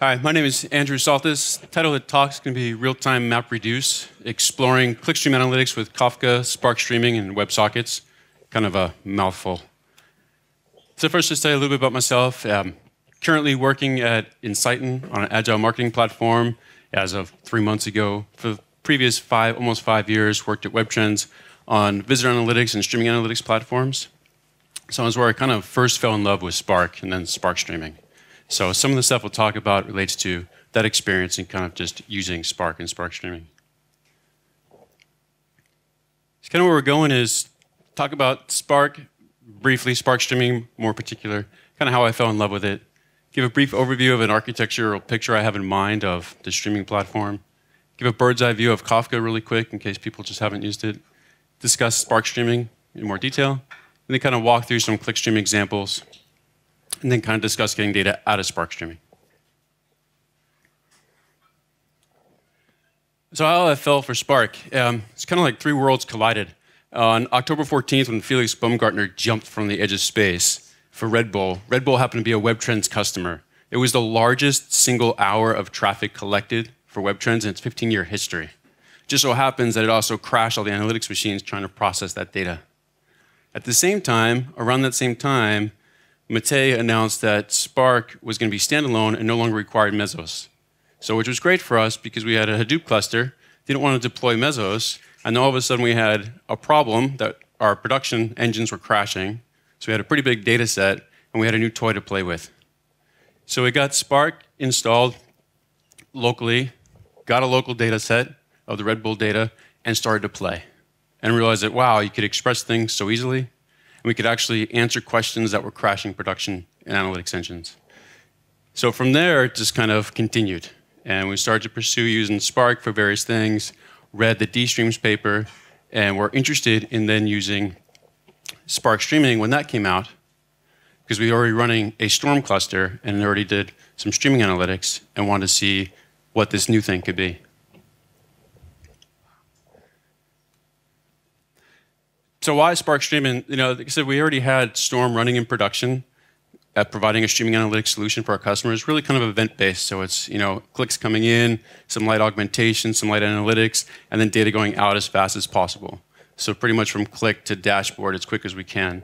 Hi, my name is Andrew Psaltis. The title of the talk is going to be Real-Time Map Reduce, exploring clickstream analytics with Kafka, Spark streaming, and WebSockets. Kind of a mouthful. So first, just tell you a little bit about myself. Um, currently working at Ensighten on an agile marketing platform as of three months ago. For the previous five, almost five years, worked at WebTrends on visitor analytics and streaming analytics platforms. So that's where I kind of first fell in love with Spark and then Spark streaming. So some of the stuff we'll talk about relates to that experience and kind of just using Spark and Spark streaming. So kind of where we're going is talk about Spark briefly, Spark streaming more particular, kind of how I fell in love with it, give a brief overview of an architectural picture I have in mind of the streaming platform, give a bird's eye view of Kafka really quick in case people just haven't used it, discuss Spark streaming in more detail, and then kind of walk through some clickstream examples, and then kind of discuss getting data out of Spark streaming. So I fell for Spark, um, it's kind of like three worlds collided. on October 14th, when Felix Baumgartner jumped from the edge of space for Red Bull, Red Bull happened to be a WebTrends customer. It was the largest single hour of traffic collected for WebTrends in its 15-year history. Just so happens that it also crashed all the analytics machines trying to process that data. At the same time, around that same time, Matei announced that Spark was going to be standalone and no longer required Mesos. So, which was great for us because we had a Hadoop cluster, didn't want to deploy Mesos, and all of a sudden we had a problem that our production engines were crashing. So we had a pretty big data set, and we had a new toy to play with. So we got Spark installed locally, got a local data set of the Red Bull data, and started to play. And realized that, wow, you could express things so easily and we could actually answer questions that were crashing production and analytics engines. So from there, it just kind of continued. And we started to pursue using Spark for various things, read the dstreams paper, and were interested in then using Spark streaming when that came out, because we were already running a Storm cluster and already did some streaming analytics and wanted to see what this new thing could be. So why Spark Streaming? You know, like I said, we already had Storm running in production at providing a streaming analytics solution for our customers, really kind of event-based. So it's, you know, clicks coming in, some light augmentation, some light analytics, and then data going out as fast as possible. So pretty much from click to dashboard as quick as we can.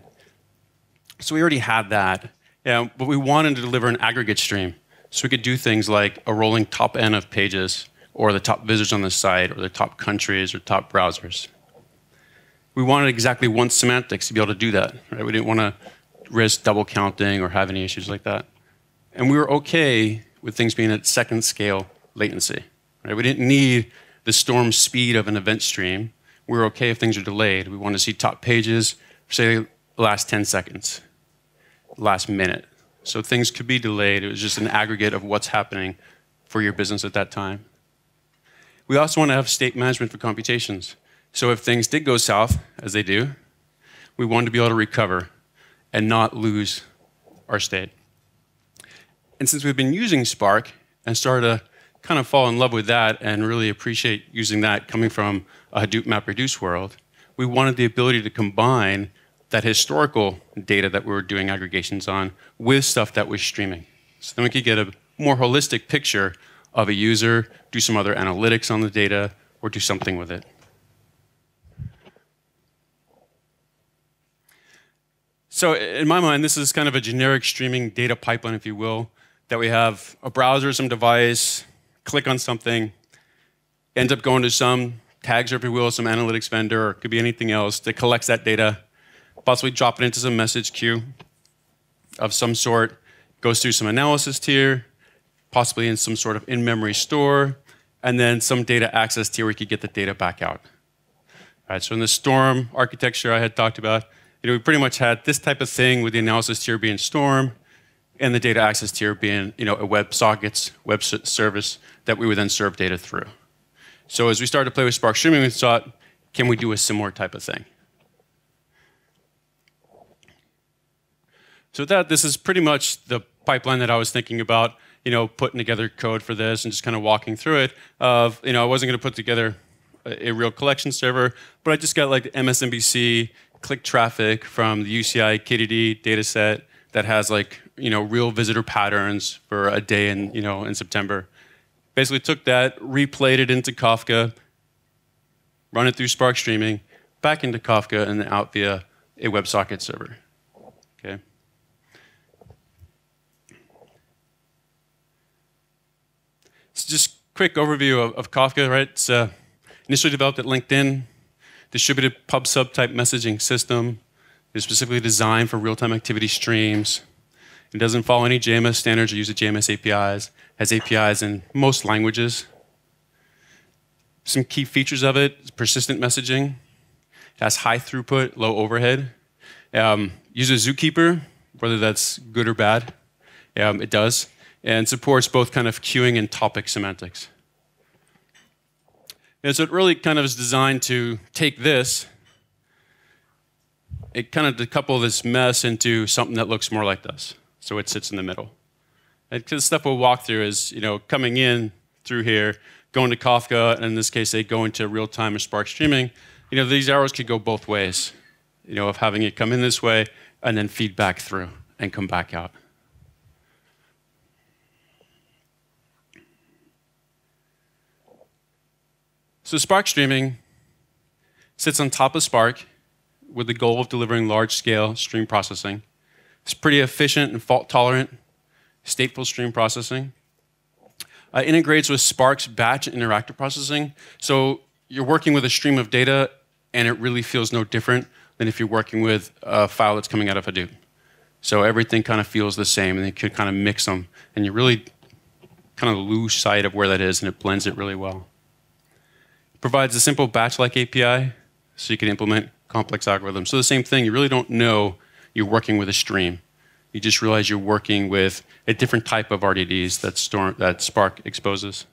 So we already had that, yeah, but we wanted to deliver an aggregate stream. So we could do things like a rolling top N of pages, or the top visitors on the site, or the top countries, or top browsers we wanted exactly one semantics to be able to do that. Right? We didn't want to risk double counting or have any issues like that. And we were okay with things being at second scale latency. Right? We didn't need the storm speed of an event stream. We were okay if things are delayed. We want to see top pages, say, last 10 seconds, last minute. So things could be delayed. It was just an aggregate of what's happening for your business at that time. We also want to have state management for computations. So if things did go south, as they do, we wanted to be able to recover and not lose our state. And since we've been using Spark and started to kind of fall in love with that and really appreciate using that coming from a Hadoop MapReduce world, we wanted the ability to combine that historical data that we were doing aggregations on with stuff that was streaming. So then we could get a more holistic picture of a user, do some other analytics on the data, or do something with it. So in my mind, this is kind of a generic streaming data pipeline, if you will, that we have a browser, some device, click on something, ends up going to some tags, or if you will, some analytics vendor, or could be anything else that collects that data, possibly drop it into some message queue of some sort, goes through some analysis tier, possibly in some sort of in-memory store, and then some data access tier where you could get the data back out. All right, so in the Storm architecture I had talked about, you know, we pretty much had this type of thing with the analysis tier being Storm and the data access tier being you know, a web sockets, web service that we would then serve data through. So as we started to play with Spark Streaming, we thought, can we do a similar type of thing? So that this is pretty much the pipeline that I was thinking about, you know, putting together code for this and just kind of walking through it. Of you know, I wasn't going to put together a, a, real collection server, but I just got like the MSNBC click traffic from the UCI KDD data set that has like you know, real visitor patterns for a day in, you know, in September. Basically took that, replayed it into Kafka, run it through Spark Streaming, back into Kafka, and then out via a WebSocket server. Okay. So just quick overview of, of Kafka, right? It's uh, initially developed at LinkedIn, distributed pub sub type messaging system. It's specifically designed for real time activity streams. It doesn't follow any JMS standards or use the JMS APIs. Has APIs in most languages. Some key features of it: persistent messaging. It has high throughput, low overhead. Um, uses Zookeeper, whether that's good or bad. Um, it does, and supports both kind of queuing and topic semantics. And so it really kind of is designed to take this, it kind of decouple this mess into something that looks more like this. So it sits in the middle. And the stuff we'll walk through is, you know, coming in through here, going to Kafka, and in this case, they go into real-time or Spark streaming. You know, these arrows could go both ways, you know, of having it come in this way and then feed back through and come back out. So Spark Streaming sits on top of Spark with the goal of delivering large-scale stream processing. It's pretty efficient and fault-tolerant stateful stream processing. Uh, integrates with Spark's batch and interactive processing. So you're working with a stream of data, and it really feels no different than if you're working with a file that's coming out of Hadoop. So everything kind of feels the same, and you could kind of mix them, and you really kind of lose sight of where that is, and it blends it really well provides a simple batch-like API so you can implement complex algorithms. So the same thing, you really don't know you're working with a stream. You just realize you're working with a different type of RDDs that, Storm, that Spark exposes.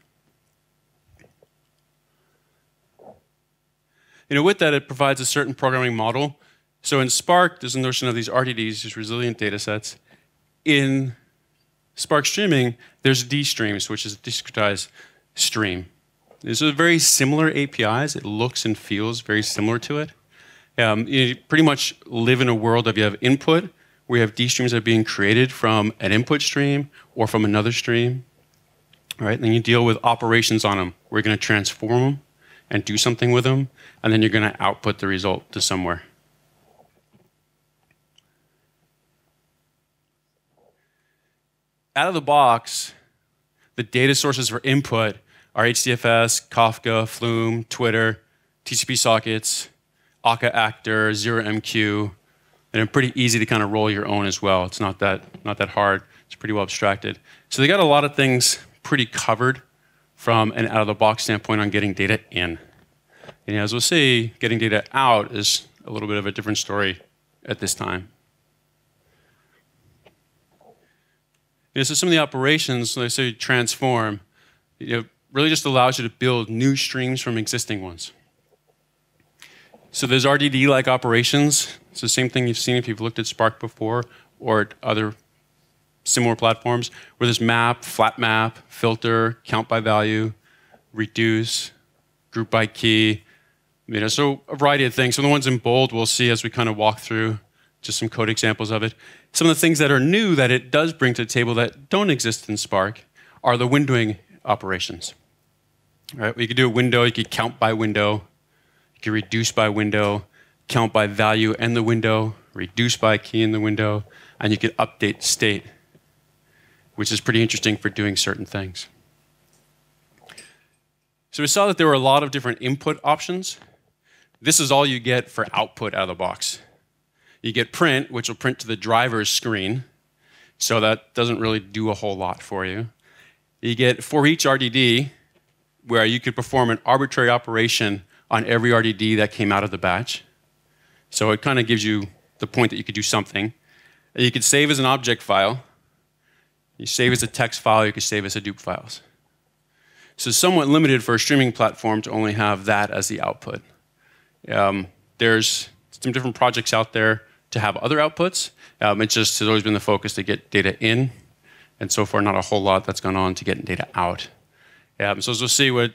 You know, with that, it provides a certain programming model. So in Spark, there's a notion of these RDDs, these resilient data sets. In Spark streaming, there's dstreams, which is a discretized stream. These are very similar APIs. It looks and feels very similar to it. Um, you pretty much live in a world of you have input, where you have D streams that are being created from an input stream or from another stream. Right? Then you deal with operations on them. We're going to transform them and do something with them, and then you're going to output the result to somewhere. Out of the box, the data sources for input are HDFS, Kafka, Flume, Twitter, TCP sockets, Akka Actor, ZeroMQ, and they're pretty easy to kind of roll your own as well. It's not that, not that hard. It's pretty well abstracted. So they got a lot of things pretty covered from an out-of-the-box standpoint on getting data in. And as we'll see, getting data out is a little bit of a different story at this time. So some of the operations, let's say transform, you know, really just allows you to build new streams from existing ones. So there's RDD-like operations. It's the same thing you've seen if you've looked at Spark before or other similar platforms, where there's map, flat map, filter, count by value, reduce, group by key. You know, so a variety of things. So the ones in bold we'll see as we kind of walk through just some code examples of it. Some of the things that are new that it does bring to the table that don't exist in Spark are the windowing operations. Right? You could do a window, you could count by window, you could reduce by window, count by value in the window, reduce by key in the window, and you could update state, which is pretty interesting for doing certain things. So we saw that there were a lot of different input options. This is all you get for output out of the box. You get print, which will print to the driver's screen, so that doesn't really do a whole lot for you. You get for each RDD, where you could perform an arbitrary operation on every RDD that came out of the batch. So it kind of gives you the point that you could do something. And you could save as an object file. You save as a text file, you could save as Hadoop files. So somewhat limited for a streaming platform to only have that as the output. Um, there's some different projects out there to have other outputs. Um, it just has always been the focus to get data in, and so far not a whole lot that's gone on to getting data out. So as we'll see, what,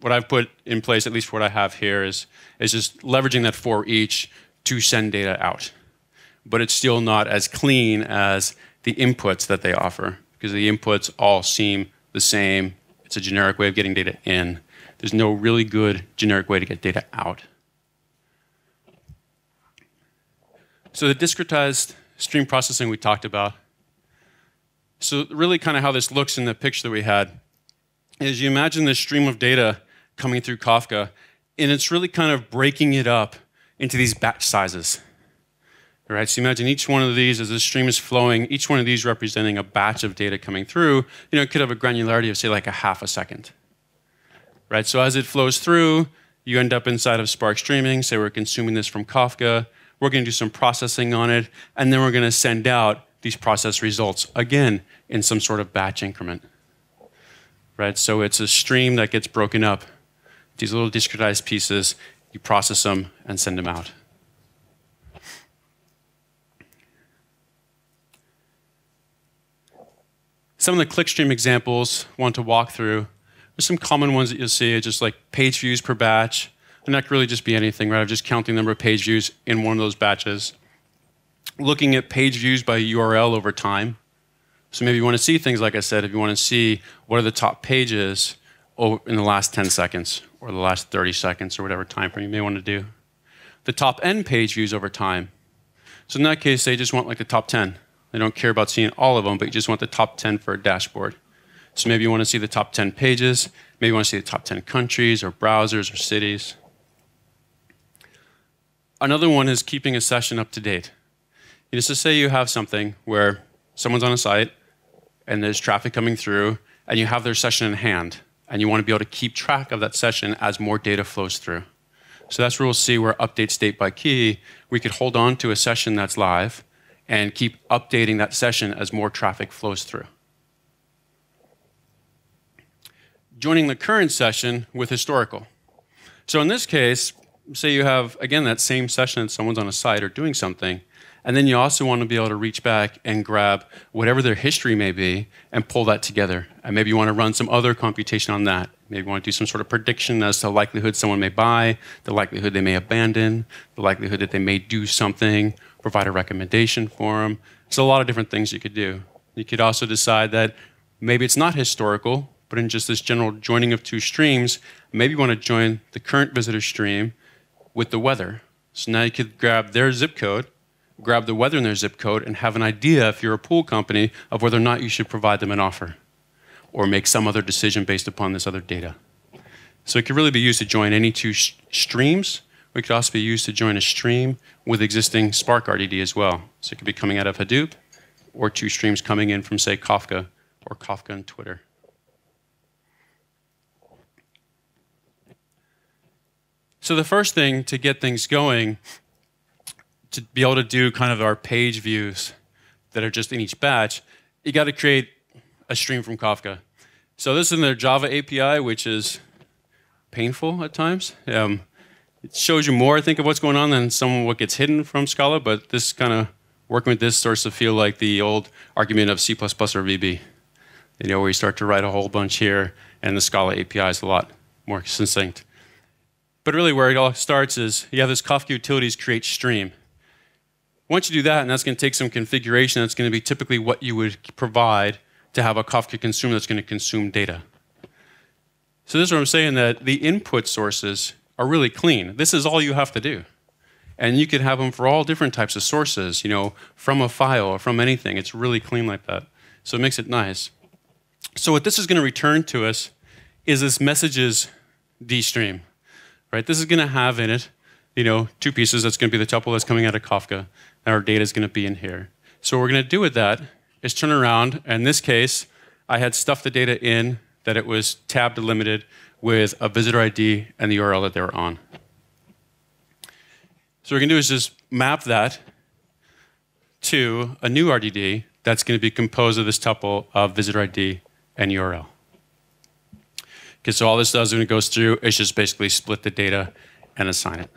what I've put in place, at least what I have here, is, is just leveraging that for each to send data out. But it's still not as clean as the inputs that they offer because the inputs all seem the same. It's a generic way of getting data in. There's no really good generic way to get data out. So the discretized stream processing we talked about. So really kind of how this looks in the picture that we had is you imagine this stream of data coming through Kafka, and it's really kind of breaking it up into these batch sizes. Right, so imagine each one of these as the stream is flowing, each one of these representing a batch of data coming through, you know, it could have a granularity of say like a half a second. Right, so as it flows through, you end up inside of Spark Streaming, say we're consuming this from Kafka, we're gonna do some processing on it, and then we're gonna send out these process results, again, in some sort of batch increment. Right, so it's a stream that gets broken up. These little discretized pieces, you process them and send them out. Some of the clickstream examples I want to walk through. There's some common ones that you'll see, just like page views per batch. And that could really just be anything, right? I'm just counting the number of page views in one of those batches. Looking at page views by URL over time. So maybe you want to see things, like I said, if you want to see what are the top pages in the last 10 seconds or the last 30 seconds or whatever time frame you may want to do. The top end page views over time. So in that case, they just want like the top 10. They don't care about seeing all of them, but you just want the top 10 for a dashboard. So maybe you want to see the top 10 pages, maybe you want to see the top 10 countries or browsers or cities. Another one is keeping a session up to date. You just to say you have something where someone's on a site and there's traffic coming through and you have their session in hand and you want to be able to keep track of that session as more data flows through. So that's we'll see where update state by key, we could hold on to a session that's live and keep updating that session as more traffic flows through. Joining the current session with historical. So in this case, say you have, again, that same session that someone's on a site or doing something, and then you also want to be able to reach back and grab whatever their history may be and pull that together. And maybe you want to run some other computation on that. Maybe you want to do some sort of prediction as to the likelihood someone may buy, the likelihood they may abandon, the likelihood that they may do something, provide a recommendation for them. There's a lot of different things you could do. You could also decide that maybe it's not historical, but in just this general joining of two streams, maybe you want to join the current visitor stream with the weather. So now you could grab their zip code, grab the weather in their zip code, and have an idea, if you're a pool company, of whether or not you should provide them an offer or make some other decision based upon this other data. So it could really be used to join any two streams we could also be used to join a stream with existing Spark RDD as well. So it could be coming out of Hadoop or two streams coming in from, say, Kafka or Kafka and Twitter. So the first thing to get things going, to be able to do kind of our page views that are just in each batch, you got to create a stream from Kafka. So this is in their Java API, which is painful at times. Um, it shows you more, I think, of what's going on than some of what gets hidden from Scala, but this kind of working with this starts to feel like the old argument of C++ or VB. You know, where you start to write a whole bunch here, and the Scala API is a lot more succinct. But really, where it all starts is you have this Kafka utilities create stream. Once you do that, and that's going to take some configuration, that's going to be typically what you would provide to have a Kafka consumer that's going to consume data. So this is what I'm saying that the input sources are really clean. This is all you have to do. And you can have them for all different types of sources, you know, from a file or from anything. It's really clean like that. So it makes it nice. So what this is going to return to us is this messages dstream, right? This is going to have in it, you know, two pieces. That's going to be the tuple that's coming out of Kafka, and our data is going to be in here. So what we're going to do with that is turn around. And in this case, I had stuffed the data in that it was tab delimited with a visitor ID and the URL that they were on. So what we're going to do is just map that to a new RDD that's going to be composed of this tuple of visitor ID and URL. Okay, so all this does when it goes through is just basically split the data and assign it.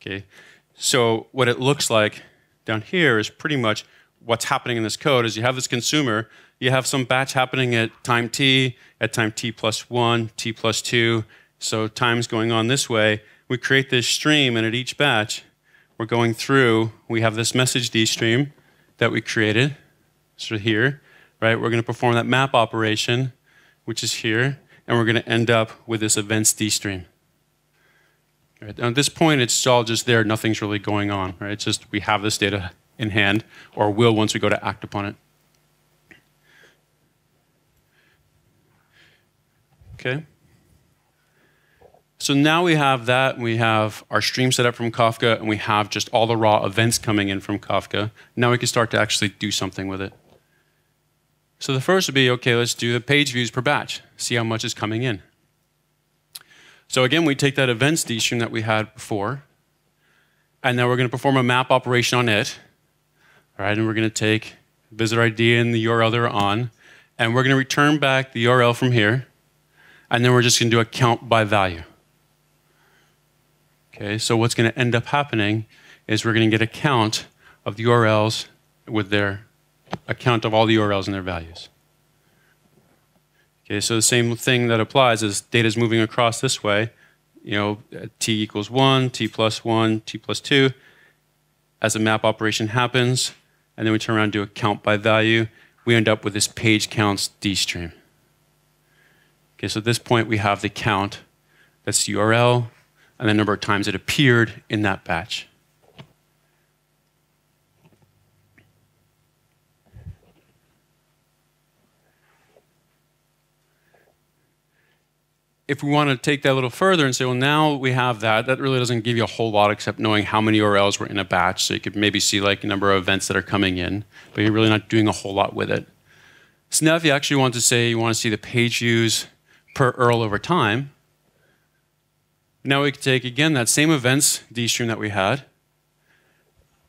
Okay, so what it looks like down here is pretty much what's happening in this code is you have this consumer you have some batch happening at time t, at time t plus 1, t plus 2. So time's going on this way. We create this stream, and at each batch, we're going through, we have this message d stream that we created. so here, right? We're going to perform that map operation, which is here, and we're going to end up with this events D stream. Right? At this point, it's all just there. Nothing's really going on. Right? It's just we have this data in hand, or will once we go to act upon it. Okay. So now we have that, we have our stream set up from Kafka, and we have just all the raw events coming in from Kafka. Now we can start to actually do something with it. So the first would be, okay, let's do the page views per batch, see how much is coming in. So again, we take that events stream that we had before, and now we're going to perform a map operation on it. All right, and we're going to take visitor ID and the URL they're on, and we're going to return back the URL from here, and then we're just going to do a count by value. Okay, so what's going to end up happening is we're going to get a count of the URLs with their account of all the URLs and their values. Okay, so the same thing that applies is data is moving across this way. You know, t equals 1, t plus 1, t plus 2. As a map operation happens, and then we turn around and do a count by value, we end up with this page counts D stream. Okay, so at this point we have the count. That's the URL and the number of times it appeared in that batch. If we want to take that a little further and say, well, now we have that, that really doesn't give you a whole lot except knowing how many URLs were in a batch. So you could maybe see like a number of events that are coming in, but you're really not doing a whole lot with it. So now if you actually want to say you want to see the page views per URL over time, now we can take, again, that same events D stream that we had.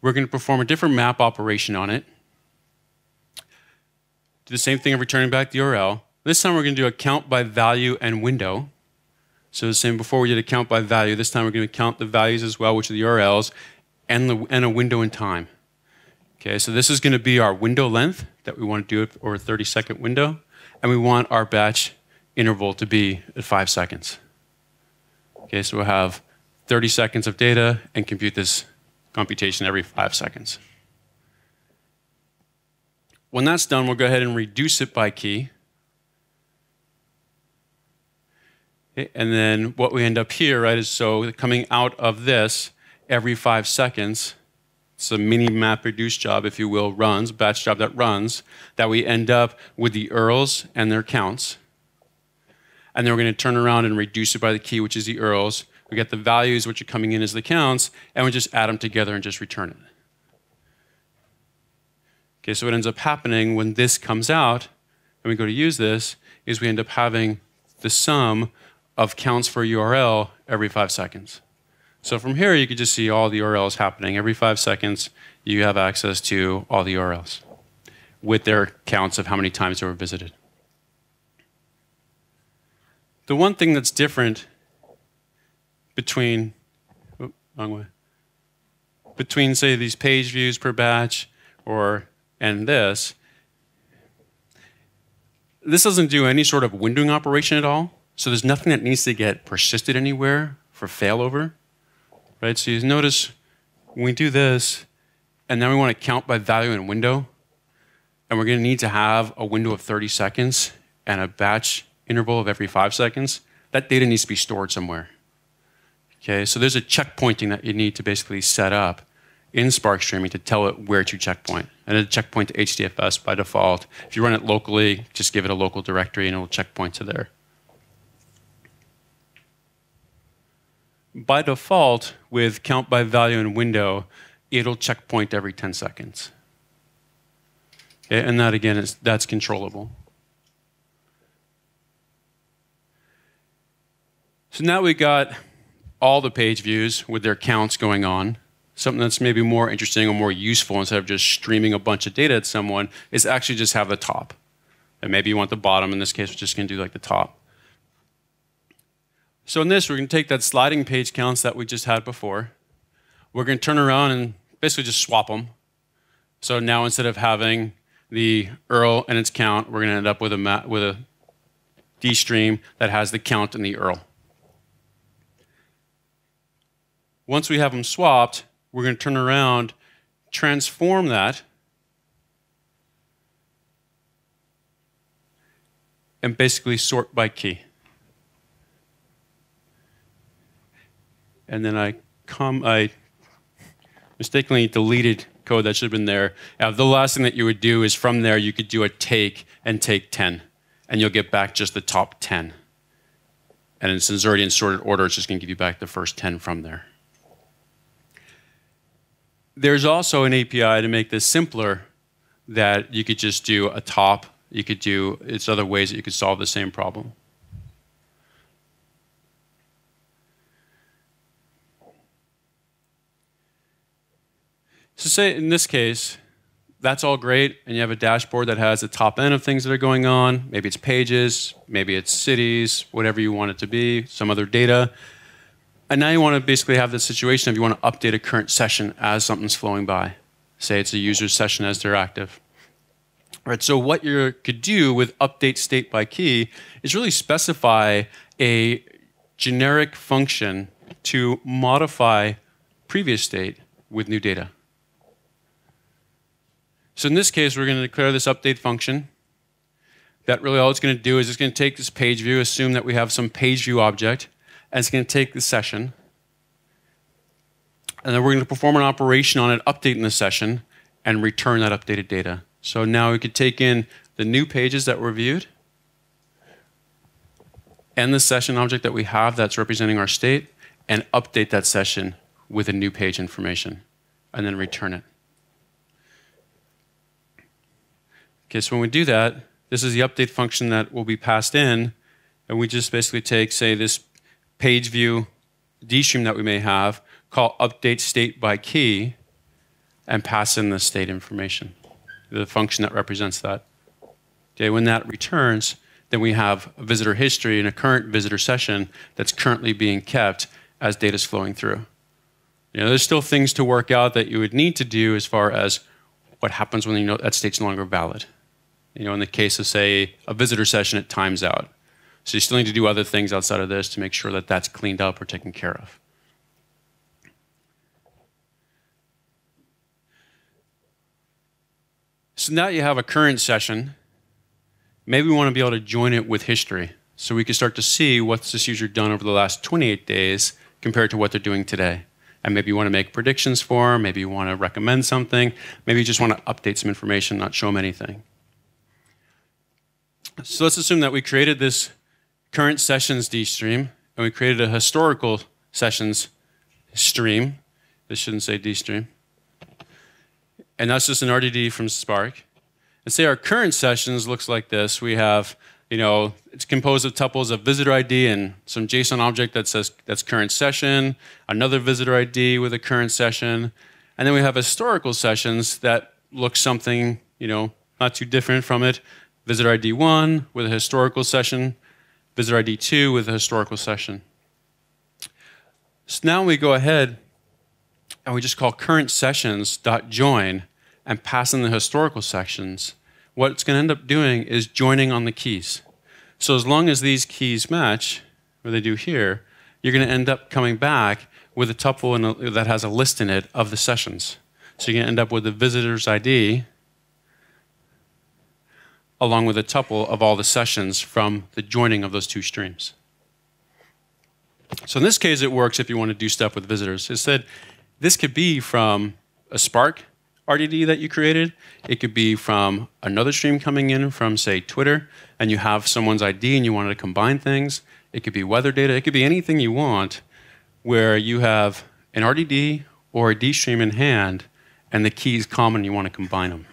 We're going to perform a different map operation on it. Do the same thing of returning back the URL. This time we're going to do a count by value and window. So the same before we did a count by value, this time we're going to count the values as well, which are the URLs, and, the, and a window in time. Okay, so this is going to be our window length that we want to do it over a 30 second window, and we want our batch interval to be at five seconds. Okay, so we'll have 30 seconds of data and compute this computation every five seconds. When that's done, we'll go ahead and reduce it by key. And then what we end up here, right, is so coming out of this every five seconds, it's a mini map reduce job, if you will, runs, batch job that runs, that we end up with the URLs and their counts. And then we're going to turn around and reduce it by the key, which is the URLs. We get the values, which are coming in as the counts, and we just add them together and just return it. Okay, so what ends up happening when this comes out, and we go to use this, is we end up having the sum of counts for URL every five seconds. So from here, you could just see all the URLs happening. Every five seconds, you have access to all the URLs with their counts of how many times they were visited. The one thing that's different between, wrong way, between say these page views per batch or and this, this doesn't do any sort of windowing operation at all. So there's nothing that needs to get persisted anywhere for failover, right? So you notice when we do this, and then we want to count by value in window, and we're going to need to have a window of 30 seconds and a batch interval of every five seconds, that data needs to be stored somewhere. Okay, so there's a checkpointing that you need to basically set up in Spark Streaming to tell it where to checkpoint. And a checkpoint to HDFS by default. If you run it locally, just give it a local directory and it'll checkpoint to there. By default, with count by value and window, it'll checkpoint every 10 seconds. And that again is that's controllable. So now we've got all the page views with their counts going on. Something that's maybe more interesting or more useful instead of just streaming a bunch of data at someone is actually just have the top. And maybe you want the bottom. In this case, we're just going to do like the top. So in this, we're going to take that sliding page counts that we just had before. We're going to turn around and basically just swap them. So now instead of having the URL and its count, we're going to end up with a, with a D stream that has the count and the URL. Once we have them swapped, we're going to turn around, transform that, and basically sort by key. And then I come, I mistakenly deleted code that should have been there. Uh, the last thing that you would do is from there you could do a take and take 10, and you'll get back just the top 10. And since it's already in sorted order, it's just going to give you back the first 10 from there. There's also an API to make this simpler that you could just do a top. You could do, it's other ways that you could solve the same problem. So say in this case, that's all great, and you have a dashboard that has the top end of things that are going on. Maybe it's pages, maybe it's cities, whatever you want it to be, some other data. And now you want to basically have this situation if you want to update a current session as something's flowing by. Say it's a user session as they're active. All right, so what you could do with update state by key is really specify a generic function to modify previous state with new data. So in this case, we're going to declare this update function. That really all it's going to do is it's going to take this page view, assume that we have some page view object, and it's going to take the session. And then we're going to perform an operation on it, update in the session, and return that updated data. So now we could take in the new pages that were viewed, and the session object that we have that's representing our state, and update that session with a new page information, and then return it. Okay, so when we do that, this is the update function that will be passed in, and we just basically take, say, this page view dstream that we may have, call update state by key, and pass in the state information, the function that represents that. Okay, when that returns, then we have a visitor history and a current visitor session that's currently being kept as data is flowing through. You know, there's still things to work out that you would need to do as far as what happens when you know that state's no longer valid. You know, in the case of, say, a visitor session, it times out. So you still need to do other things outside of this to make sure that that's cleaned up or taken care of. So now you have a current session. Maybe we want to be able to join it with history. So we can start to see what's this user done over the last 28 days compared to what they're doing today. And maybe you want to make predictions for maybe you want to recommend something, maybe you just want to update some information, not show them anything. So let's assume that we created this current sessions D stream, and we created a historical sessions stream. This shouldn't say D stream. And that's just an RDD from Spark. And say our current sessions looks like this. We have, you know, it's composed of tuples of visitor ID and some JSON object that says that's current session, another visitor ID with a current session, and then we have historical sessions that look something, you know, not too different from it visitor ID 1 with a historical session, visitor ID 2 with a historical session. So now we go ahead and we just call current sessions.join and pass in the historical sections. What it's going to end up doing is joining on the keys. So as long as these keys match, what they do here, you're going to end up coming back with a tuple a, that has a list in it of the sessions. So you're going to end up with the visitor's ID along with a tuple of all the sessions from the joining of those two streams. So in this case, it works if you want to do stuff with visitors. It said this could be from a Spark RDD that you created. It could be from another stream coming in from, say, Twitter, and you have someone's ID and you wanted to combine things. It could be weather data. It could be anything you want where you have an RDD or a D stream in hand and the keys common you want to combine them.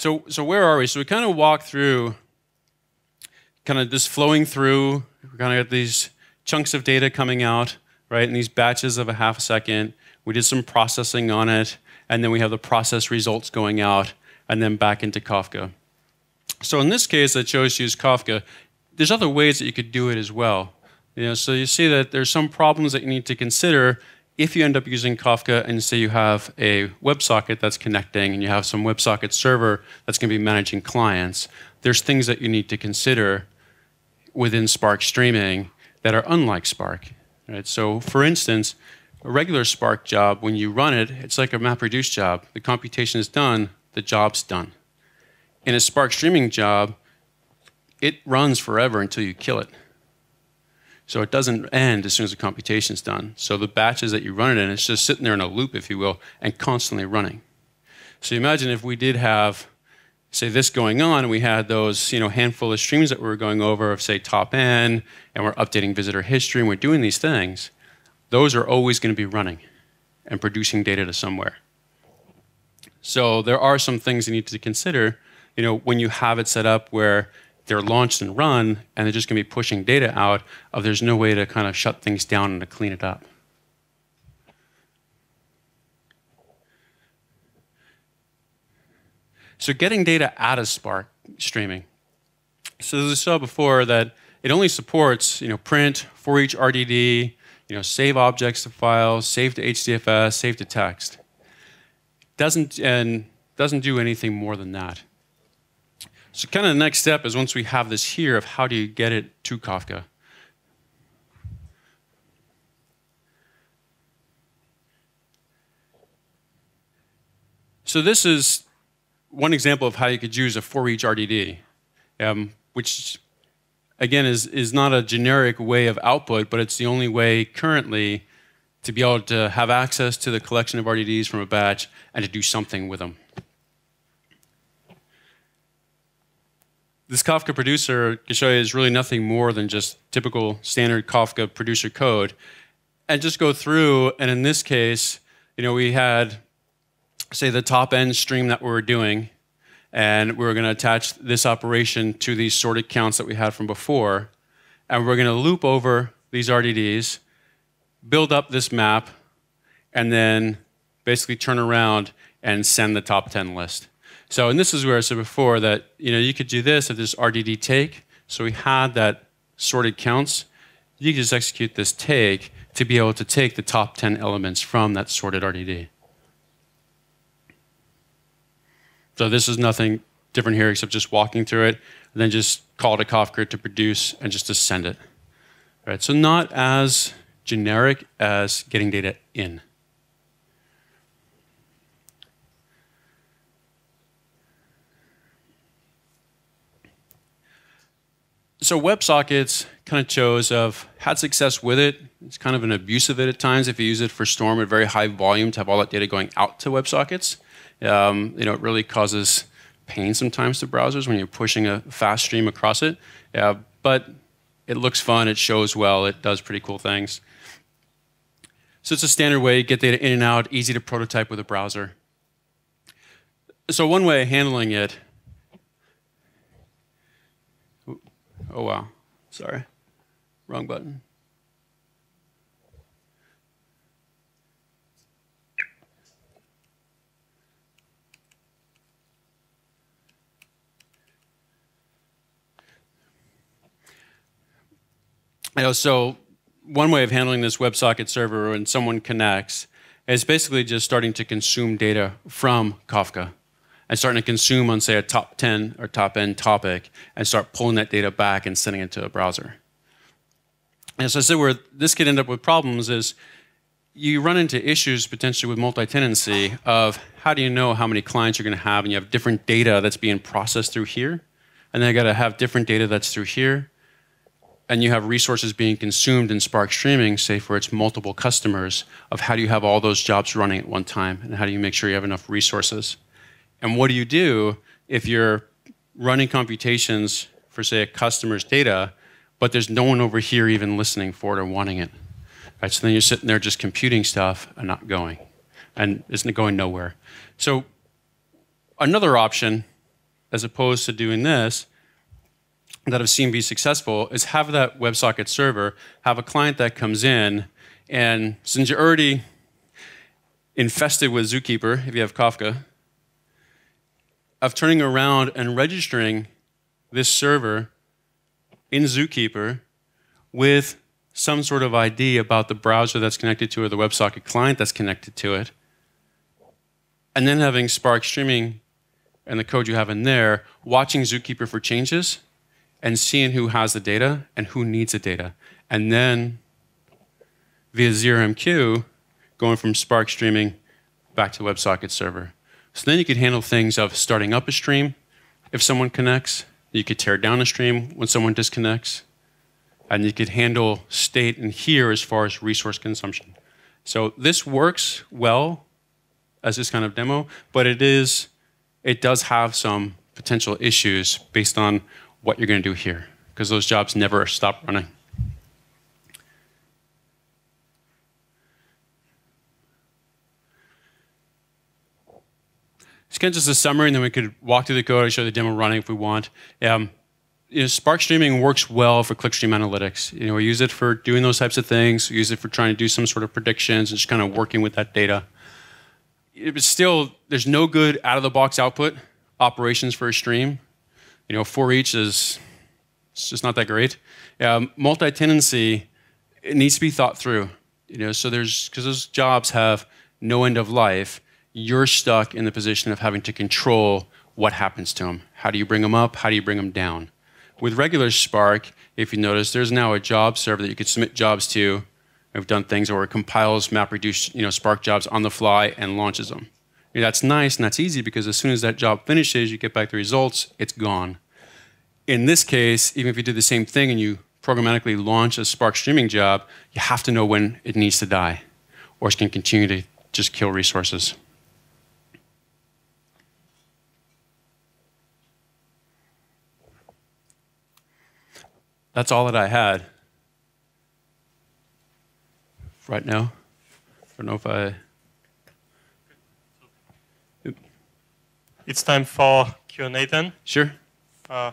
So, so where are we? So we kind of walk through, kind of just flowing through. We kind of got these chunks of data coming out, right, in these batches of a half a second. We did some processing on it, and then we have the process results going out, and then back into Kafka. So in this case, I chose to use Kafka. There's other ways that you could do it as well. You know, so you see that there's some problems that you need to consider if you end up using Kafka and say you have a WebSocket that's connecting and you have some WebSocket server that's going to be managing clients, there's things that you need to consider within Spark streaming that are unlike Spark. Right? So, for instance, A regular Spark job, when you run it, it's like a MapReduce job. The computation is done, the job's done. In a Spark streaming job, it runs forever until you kill it. So it doesn't end as soon as the computation is done. So the batches that you run it in, it's just sitting there in a loop, if you will, and constantly running. So imagine if we did have, say, this going on, and we had those, you know, handful of streams that we were going over of, say, top N, and we're updating visitor history, and we're doing these things. Those are always going to be running and producing data to somewhere. So there are some things you need to consider, you know, when you have it set up where they're launched and run, and they're just going to be pushing data out of there's no way to kind of shut things down and to clean it up. So getting data out of Spark streaming. So as we saw before that it only supports you know, print, for each RDD, you know, save objects to files, save to HDFS, save to text. Doesn't, and doesn't do anything more than that. So kind of the next step is once we have this here of how do you get it to Kafka. So this is one example of how you could use a for each RDD, um, which again is, is not a generic way of output, but it's the only way currently to be able to have access to the collection of RDDs from a batch and to do something with them. This Kafka producer, Gishoya, is really nothing more than just typical standard Kafka producer code. And just go through, and in this case, you know, we had, say, the top end stream that we were doing, and we were going to attach this operation to these sorted counts that we had from before, and we're going to loop over these RDDs, build up this map, and then basically turn around and send the top 10 list. So, and this is where I said before that you know you could do this if this RDD take. So we had that sorted counts. You could just execute this take to be able to take the top 10 elements from that sorted RDD. So this is nothing different here except just walking through it, and then just call to Kafka to produce and just to send it. All right, so not as generic as getting data in. So WebSockets kind of chose of had success with it. It's kind of an abuse of it at times if you use it for Storm at very high volume to have all that data going out to WebSockets. Um, you know, it really causes pain sometimes to browsers when you're pushing a fast stream across it. Yeah, but it looks fun, it shows well, it does pretty cool things. So it's a standard way to get data in and out, easy to prototype with a browser. So one way of handling it Oh, wow. Sorry. Wrong button. You know, so one way of handling this WebSocket server when someone connects is basically just starting to consume data from Kafka and starting to consume on, say, a top 10 or top end topic and start pulling that data back and sending it to a browser. And so I said where this could end up with problems is you run into issues potentially with multi-tenancy of how do you know how many clients you're going to have and you have different data that's being processed through here and then you got to have different data that's through here and you have resources being consumed in Spark Streaming, say for its multiple customers, of how do you have all those jobs running at one time and how do you make sure you have enough resources. And what do you do if you're running computations for, say, a customer's data, but there's no one over here even listening for it or wanting it? Right, so then you're sitting there just computing stuff and not going, and isn't going nowhere. So another option, as opposed to doing this, that I've seen be successful is have that WebSocket server, have a client that comes in, and since you're already infested with Zookeeper, if you have Kafka, of turning around and registering this server in Zookeeper with some sort of ID about the browser that's connected to it or the WebSocket client that's connected to it, and then having Spark streaming and the code you have in there, watching Zookeeper for changes and seeing who has the data and who needs the data. And then via ZeroMQ, going from Spark streaming back to WebSocket server. So then you could handle things of starting up a stream if someone connects. You could tear down a stream when someone disconnects. And you could handle state and here as far as resource consumption. So this works well as this kind of demo, but it is it does have some potential issues based on what you're going to do here, because those jobs never stop running. Kind of just a summary, and then we could walk through the code and show the demo running if we want. Um, you know, Spark Streaming works well for clickstream analytics. You know, we use it for doing those types of things. We use it for trying to do some sort of predictions and just kind of working with that data. But still, there's no good out-of-the-box output operations for a stream. You know, for each is it's just not that great. Um, multi-tenancy it needs to be thought through. You know, so there's because those jobs have no end of life you're stuck in the position of having to control what happens to them. How do you bring them up? How do you bring them down? With regular Spark, if you notice, there's now a job server that you could submit jobs to. We've done things where it compiles MapReduce, you know, Spark jobs on the fly and launches them. Know, that's nice and that's easy because as soon as that job finishes, you get back the results, it's gone. In this case, even if you do the same thing and you programmatically launch a Spark streaming job, you have to know when it needs to die, or it's going to continue to just kill resources. That's all that I had right now. I don't know if I. It's time for Q&A then. Sure. Uh,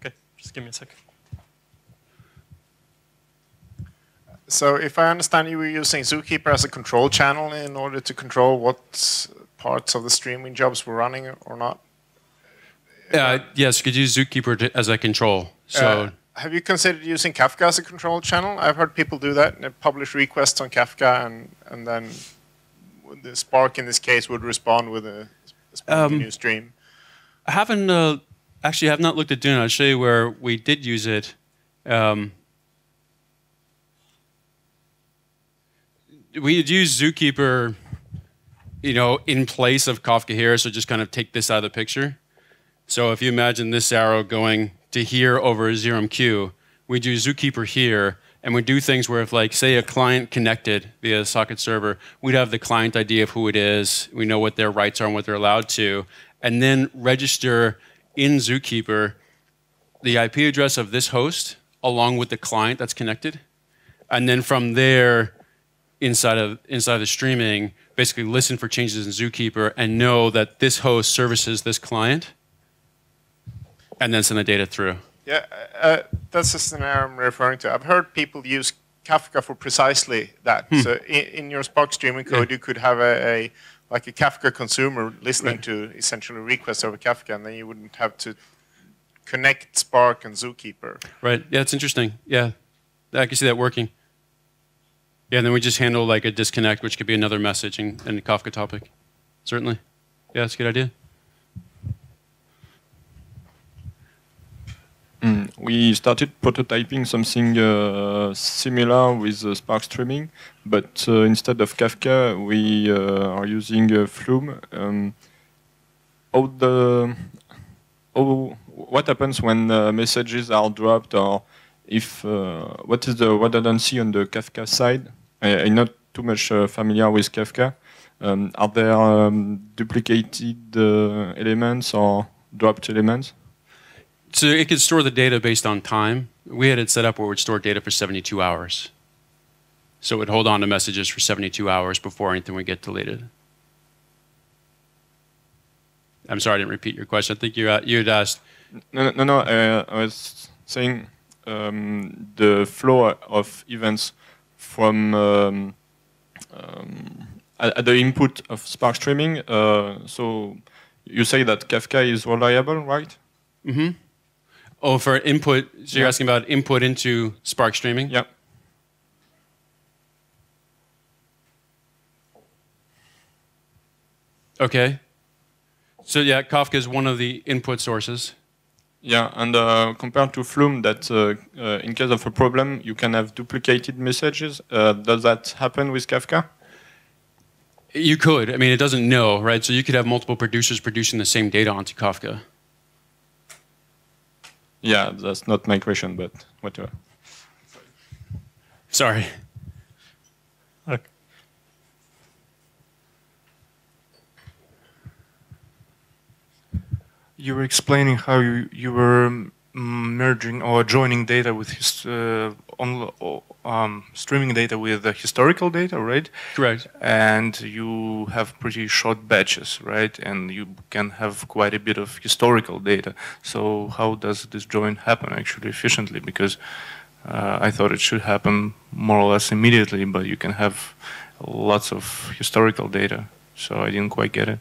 okay, just give me a second. So if I understand you were using Zookeeper as a control channel in order to control what parts of the streaming jobs were running or not? Uh, yes, you could use Zookeeper as a control. So. Uh, have you considered using Kafka as a control channel? I've heard people do that. They publish requests on Kafka, and and then the Spark in this case would respond with a, um, new stream. I haven't uh, actually have not looked at doing. I'll show you where we did use it. Um, we would use Zookeeper, you know, in place of Kafka here, so just kind of take this out of the picture. So if you imagine this arrow going to here over ZeroMQ. We do Zookeeper here, and we do things where if like, say a client connected via a socket server, we'd have the client ID of who it is, we know what their rights are and what they're allowed to, and then register in Zookeeper the IP address of this host along with the client that's connected. And then from there, inside of inside of the streaming, basically listen for changes in Zookeeper and know that this host services this client and then send the data through. Yeah, uh, that's the scenario I'm referring to. I've heard people use Kafka for precisely that. Hmm. So in, in, your Spark streaming code, yeah. you could have a, a, like a Kafka consumer listening right. to essentially requests over Kafka, and then you wouldn't have to connect Spark and Zookeeper. Right. Yeah, it's interesting. Yeah, I can see that working. Yeah, and then we just handle like a disconnect, which could be another message in, in the Kafka topic. Certainly. Yeah, that's a good idea. Mm. We started prototyping something uh, similar with uh, Spark Streaming, but uh, instead of Kafka, we uh, are using uh, Flume. Um, how the, how, what happens when uh, messages are dropped, or if what is the redundancy on the Kafka side? I, am not too much familiar with Kafka. Um, are there um, duplicated elements or dropped elements? So it could store the data based on time. We had it set up where it would store data for 72 hours. So it would hold on to messages for 72 hours before anything would get deleted. I'm sorry I didn't repeat your question. I think you you had asked. No, no, no. Uh, I was saying um, the flow of events from um, um, at the input of Spark streaming. Uh, so you say that Kafka is reliable, right? Mm-hmm. Oh, for input. So you're asking about input into Spark streaming? Yep. Okay. So yeah, Kafka is one of the input sources. Yeah, and uh, compared to Flume, that uh, uh, in case of a problem, you can have duplicated messages. Uh, does that happen with Kafka? You could. I mean, it doesn't know, right? So you could have multiple producers producing the same data onto Kafka. Yeah, that's not my question, but whatever. Sorry. Okay. You were explaining how you, you were mm, merging or joining data with his, uh, on, um, streaming data with the historical data, right? Correct. And you have pretty short batches, right? And you can have quite a bit of historical data. So how does this join happen actually efficiently? Because uh, I thought it should happen more or less immediately, but you can have lots of historical data. So I didn't quite get it.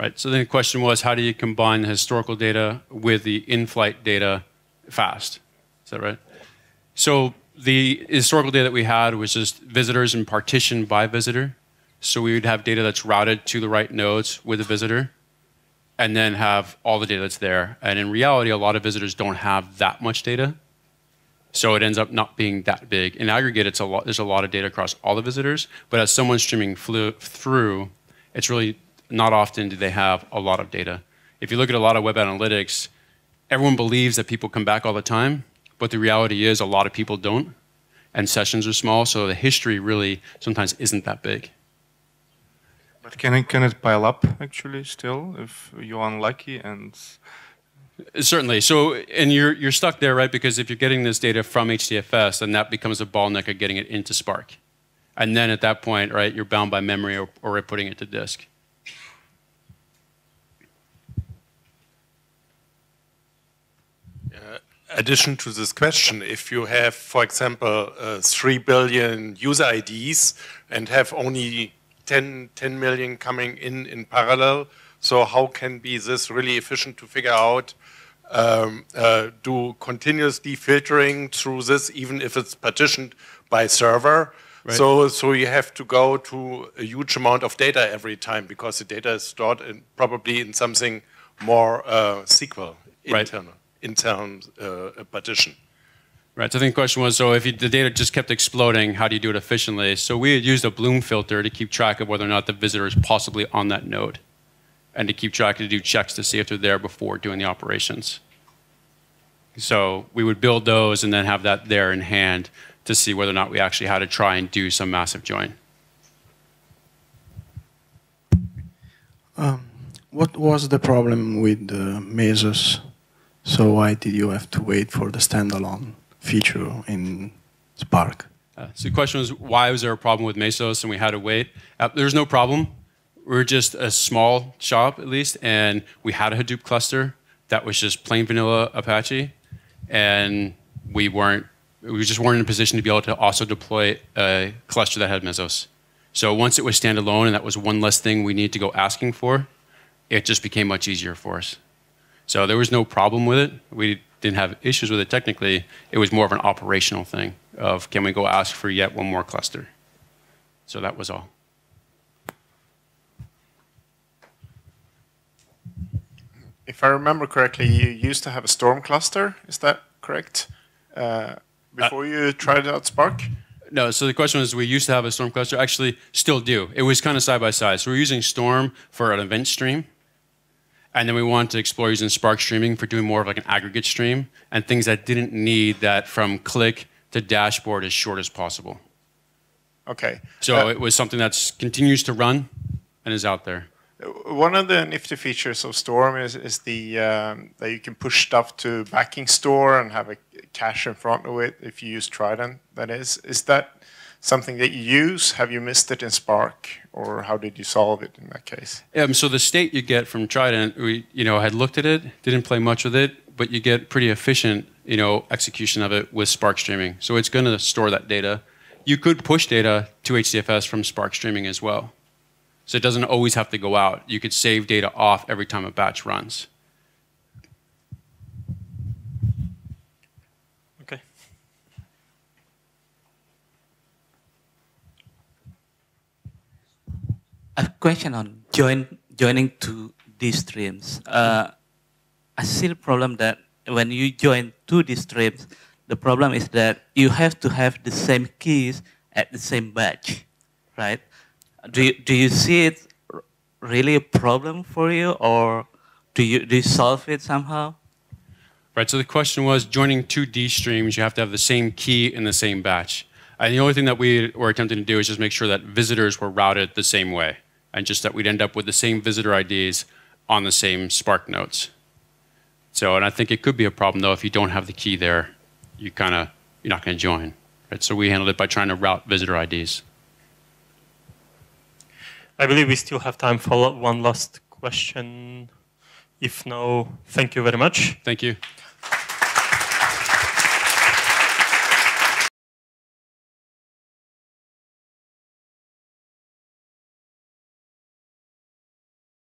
Right. So then the question was, how do you combine the historical data with the in-flight data fast? Is that right? So the historical data that we had was just visitors and partitioned by visitor. So we would have data that's routed to the right nodes with the visitor, and then have all the data that's there. And in reality, a lot of visitors don't have that much data. So it ends up not being that big. In aggregate, it's a lot, there's a lot of data across all the visitors, but as someone's streaming through, it's really not often do they have a lot of data. If you look at a lot of web analytics, everyone believes that people come back all the time, but the reality is a lot of people don't, and sessions are small, so the history really sometimes isn't that big. But can it, can it pile up actually still if you're unlucky and Certainly. So, and you're you're stuck there, right? Because if you're getting this data from HDFS, then that becomes a bottleneck of getting it into Spark, and then at that point, right, you're bound by memory or, or putting it to disk. Addition to this question, if you have, for example, uh, 3 billion user IDs and have only 10, 10 million coming in in parallel, so how can be this really efficient to figure out, um, uh, do continuous defiltering through this, even if it's partitioned by server? Right. So, so you have to go to a huge amount of data every time because the data is stored in, probably in something more uh, SQL internal. Right in terms uh, partition. Right. So I think the question was, so if you, the data just kept exploding, how do you do it efficiently? So we had used a Bloom filter to keep track of whether or not the visitor is possibly on that node, and to keep track to do checks to see if they're there before doing the operations. So we would build those and then have that there in hand to see whether or not we actually had to try and do some massive join. Um, what was the problem with uh, Mesos so why did you have to wait for the standalone feature in Spark? Uh, so the question was, why was there a problem with Mesos and we had to wait? Uh, there's no problem. We're just a small shop, at least, and we had a Hadoop cluster that was just plain vanilla Apache, and we weren't, we just weren't in a position to be able to also deploy a cluster that had Mesos. So once it was standalone, and that was one less thing we needed to go asking for, it just became much easier for us. So there was no problem with it. We didn't have issues with it technically. It was more of an operational thing of can we go ask for yet one more cluster. So that was all. If I remember correctly, you used to have a Storm cluster. Is that correct? Uh, before uh, you tried out Spark? No, so the question was we used to have a Storm cluster, actually still do. It was kind of side by side. So we're using Storm for an event stream, and then we wanted to explore using Spark streaming for doing more of like an aggregate stream and things that didn't need that from click to dashboard as short as possible. Okay. So uh, it was something that continues to run and is out there. One of the nifty features of Storm is, is the um, that you can push stuff to backing store and have a cache in front of it if you use Trident. That is, is that something that you use? Have you missed it in Spark, or how did you solve it in that case? Um, so the state you get from Trident, we you know had looked at it, didn't play much with it, but you get pretty efficient you know execution of it with Spark streaming. So it's going to store that data. You could push data to HDFS from Spark streaming as well. So it doesn't always have to go out. You could save data off every time a batch runs. A question on join, joining to these streams. Uh, I see the problem that when you join to these streams, the problem is that you have to have the same keys at the same batch, right? Do you, do you see it really a problem for you, or do you do you solve it somehow? Right, so the question was joining two DStreams, you have to have the same key in the same batch. And the only thing that we were attempting to do is just make sure that visitors were routed the same way, and just that we'd end up with the same visitor IDs on the same Spark nodes. So, and I think it could be a problem though if you don't have the key there, you kind of you're not going to join. Right, so we handled it by trying to route visitor IDs. I believe we still have time for one last question. If no, thank you very much. Thank you.